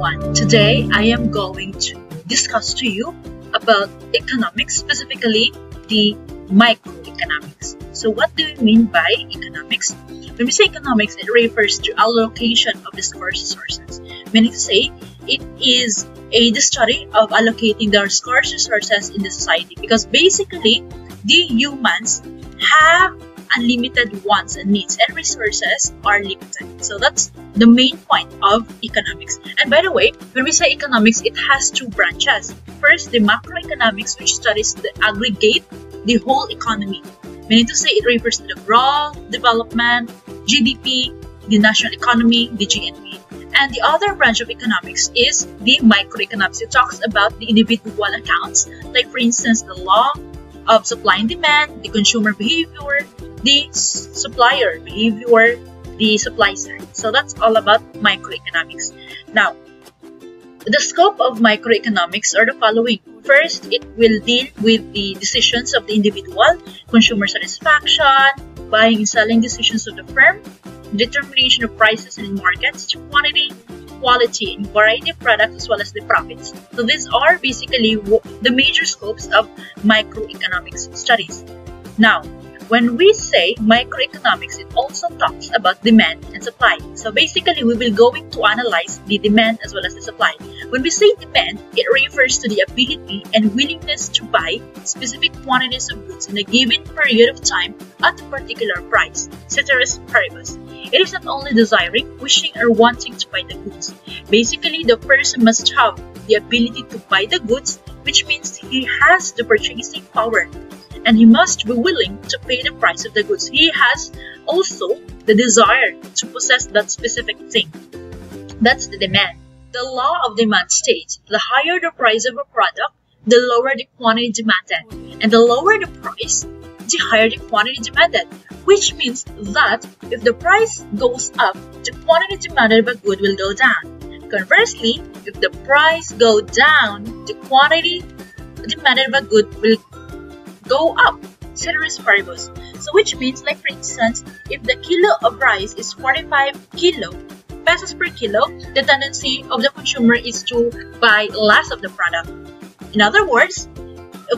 everyone. Today I am going to discuss to you about economics, specifically the microeconomics. So what do we mean by economics? When we say economics, it refers to allocation of scarce resources, meaning to say it is a the study of allocating the scarce resources in the society because basically the humans have unlimited wants and needs and resources are limited. So that's the main point of economics. And by the way, when we say economics, it has two branches. First, the macroeconomics, which studies the aggregate, the whole economy. Meaning to say it refers to the raw development, GDP, the national economy, the GNP. And the other branch of economics is the microeconomics. It talks about the individual accounts, like for instance, the law of supply and demand, the consumer behavior, the supplier behavior, the supply side. So that's all about microeconomics. Now, the scope of microeconomics are the following. First, it will deal with the decisions of the individual, consumer satisfaction, buying and selling decisions of the firm, determination of prices in markets, quantity, quality, and variety of products as well as the profits. So these are basically the major scopes of microeconomics studies. Now, when we say microeconomics, it also talks about demand and supply. So basically, we will going to analyze the demand as well as the supply. When we say demand, it refers to the ability and willingness to buy specific quantities of goods in a given period of time at a particular price, ceteris paribus. It is not only desiring, wishing, or wanting to buy the goods. Basically, the person must have the ability to buy the goods, which means he has the purchasing power and he must be willing to pay the price of the goods. He has also the desire to possess that specific thing. That's the demand. The law of demand states the higher the price of a product, the lower the quantity demanded, and the lower the price, the higher the quantity demanded, which means that if the price goes up, the quantity demanded a good will go down. Conversely, if the price go down, the quantity demanded a good will go up, ceteris paribus. So which means like for instance, if the kilo of rice is 45 kilo pesos per kilo, the tendency of the consumer is to buy less of the product. In other words,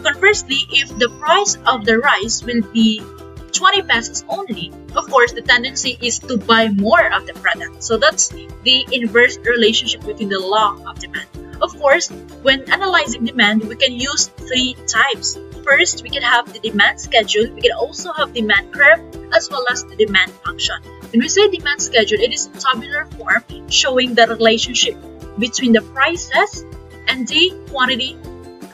conversely, if the price of the rice will be 20 pesos only, of course, the tendency is to buy more of the product. So that's the inverse relationship between the law of demand. Of course, when analyzing demand, we can use three types. First, we can have the demand schedule. We can also have demand curve as well as the demand function. When we say demand schedule, it is a tabular form showing the relationship between the prices and the quantity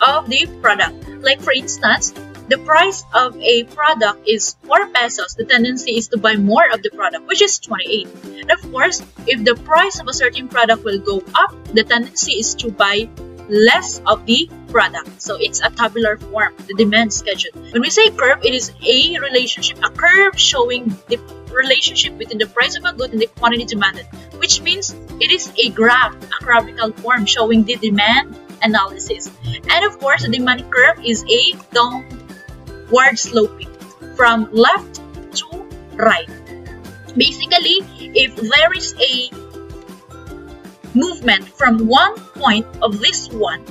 of the product. Like for instance, the price of a product is 4 pesos, the tendency is to buy more of the product, which is 28. And of course, if the price of a certain product will go up, the tendency is to buy less of the product. So it's a tabular form, the demand schedule. When we say curve, it is a relationship, a curve showing the relationship between the price of a good and the quantity demanded, which means it is a graph, a graphical form showing the demand analysis. And of course, the demand curve is a downward sloping from left to right. Basically, if there is a movement from one point of this one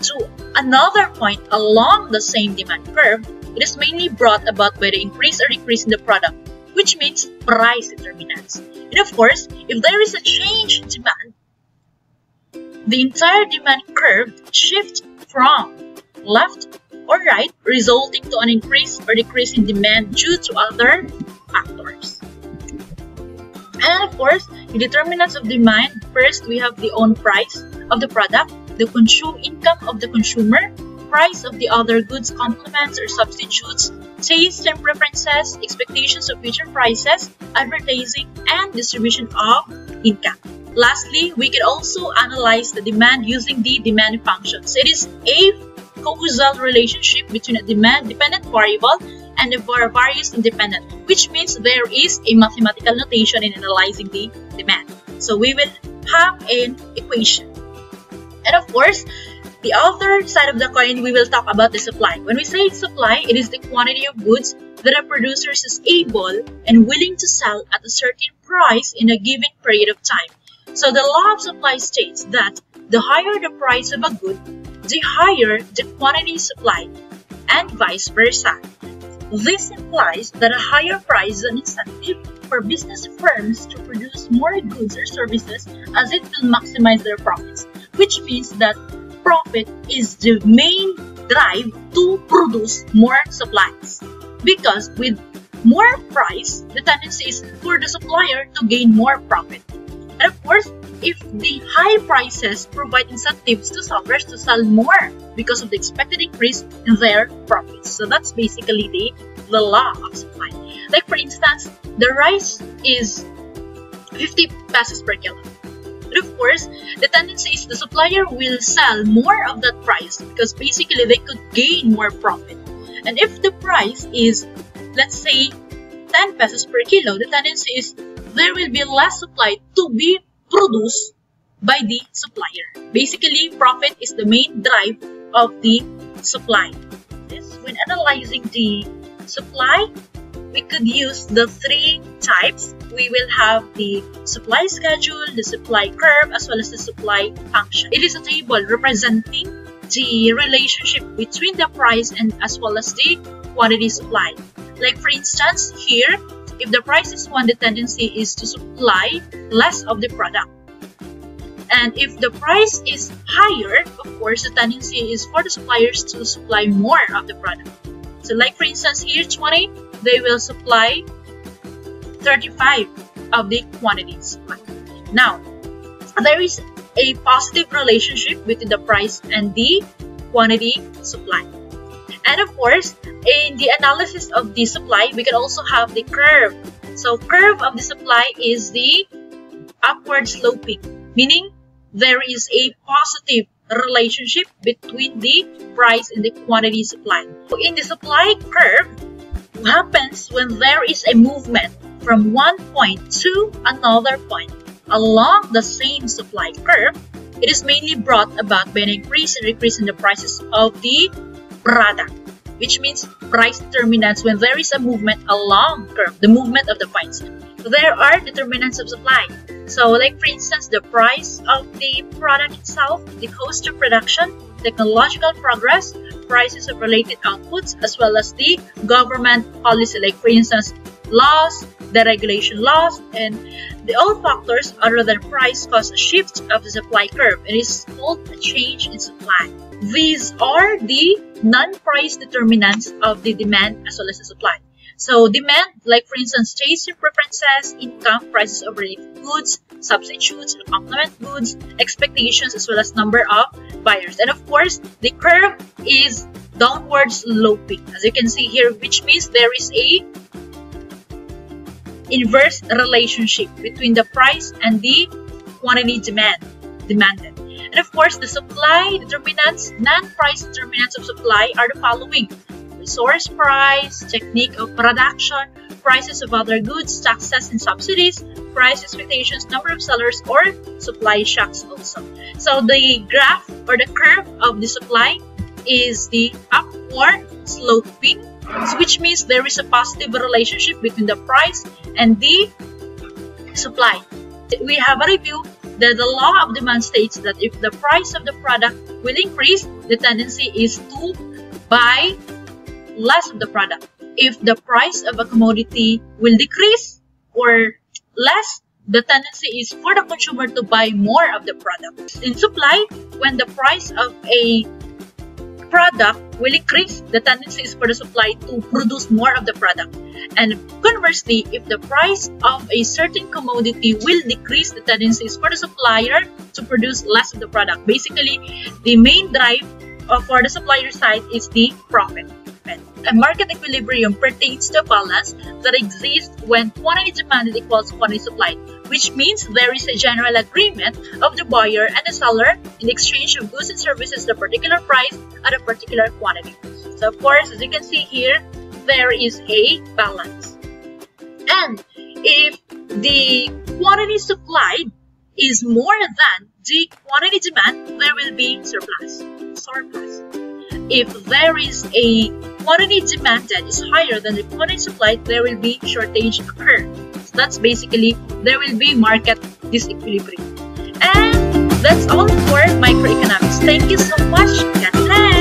to another point along the same demand curve, it is mainly brought about by the increase or decrease in the product, which means price determinants. And of course, if there is a change in demand, the entire demand curve shifts from left or right, resulting to an increase or decrease in demand due to other factors. And of course, the determinants of demand, first we have the own price of the product, the consume income of the consumer, price of the other goods complements or substitutes, taste and preferences, expectations of future prices, advertising, and distribution of income. Lastly, we can also analyze the demand using the demand functions. It is a causal relationship between a demand-dependent variable and the various independent, which means there is a mathematical notation in analyzing the demand. So we will have an equation. And of course, the other side of the coin, we will talk about the supply. When we say supply, it is the quantity of goods that a producer is able and willing to sell at a certain price in a given period of time. So the law of supply states that the higher the price of a good, the higher the quantity supplied, and vice versa. This implies that a higher price is an incentive for business firms to produce more goods or services as it will maximize their profits, which means that profit is the main drive to produce more supplies. Because with more price, the tendency is for the supplier to gain more profit. And of course, if the high prices provide incentives to sellers to sell more because of the expected increase in their profits. So that's basically the, the law of supply. Like for instance, the rice is 50 pesos per kilo. But of course, the tendency is the supplier will sell more of that price because basically they could gain more profit. And if the price is, let's say, 10 pesos per kilo, the tendency is there will be less supply to be produced by the supplier. Basically, profit is the main drive of the supply. This, when analyzing the supply, we could use the three types. We will have the supply schedule, the supply curve, as well as the supply function. It is a table representing the relationship between the price and as well as the quantity supply. Like for instance, here, if the price is 1, the tendency is to supply less of the product. And if the price is higher, of course, the tendency is for the suppliers to supply more of the product. So like for instance, here 20, they will supply 35 of the quantities. Now, there is a positive relationship between the price and the quantity supply. And of course, in the analysis of the supply, we can also have the curve. So curve of the supply is the upward sloping, meaning there is a positive relationship between the price and the quantity supply. So in the supply curve, what happens when there is a movement from one point to another point along the same supply curve, it is mainly brought about by an increase and decrease in the prices of the product, which means price determinants when there is a movement along curve, the movement of the. So there are determinants of supply. So like for instance, the price of the product itself, the cost of production, technological progress, prices of related outputs, as well as the government policy, like for instance, laws, the regulation laws, and the all factors other than price cause a shift of the supply curve. It is called a change in supply. These are the non-price determinants of the demand as well as the supply. So demand, like for instance, chasing preferences, income, prices of related goods, substitutes complement goods, expectations, as well as number of buyers. And of course, the curve is downward sloping, as you can see here, which means there is a inverse relationship between the price and the quantity demand demanded. And of course, the supply determinants, non-price determinants of supply are the following. Resource price, technique of production, prices of other goods, taxes and subsidies, price expectations, number of sellers, or supply shocks also. So the graph or the curve of the supply is the upward sloping, which means there is a positive relationship between the price and the supply. We have a review that the law of demand states that if the price of the product will increase, the tendency is to buy less of the product. If the price of a commodity will decrease or less, the tendency is for the consumer to buy more of the product. In supply, when the price of a product will increase, the tendencies for the supply to produce more of the product. And conversely, if the price of a certain commodity will decrease, the tendencies for the supplier to produce less of the product. Basically, the main drive uh, for the supplier side is the profit. A market equilibrium pertains to a balance that exists when quantity demanded equals quantity supplied, which means there is a general agreement of the buyer and the seller in exchange of goods and services at a particular price at a particular quantity. So of course, as you can see here, there is a balance. And if the quantity supplied is more than the quantity demand, there will be surplus. Surplus. If there is a quantity demand that is higher than the quantity supplied, there will be shortage occur. That's basically, there will be market disequilibrium. And that's all for microeconomics. Thank you so much. God bless.